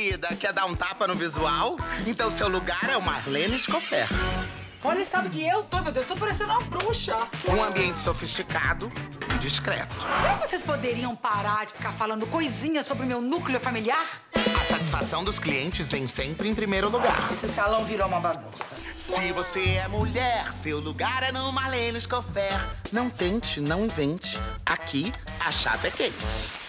querida, quer dar um tapa no visual? Então seu lugar é o Marlene Escofer. Olha o estado que eu tô, meu Deus, eu tô parecendo uma bruxa. Um ambiente sofisticado e discreto. Será que vocês poderiam parar de ficar falando coisinhas sobre o meu núcleo familiar? A satisfação dos clientes vem sempre em primeiro lugar. Esse salão virou uma bagunça. Se você é mulher, seu lugar é no Marlene Escofer. Não tente, não invente. Aqui, a chapa é quente.